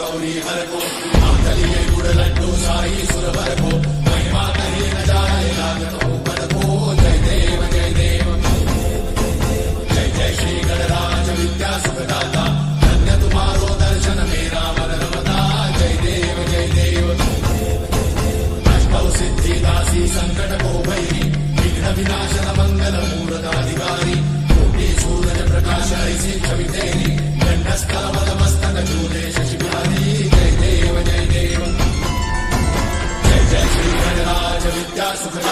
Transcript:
గౌరీ వరకు నా తల్లియే గుడలంటూ సాయి సుర వరకు మహిమా తల్లి నజారే నాగతో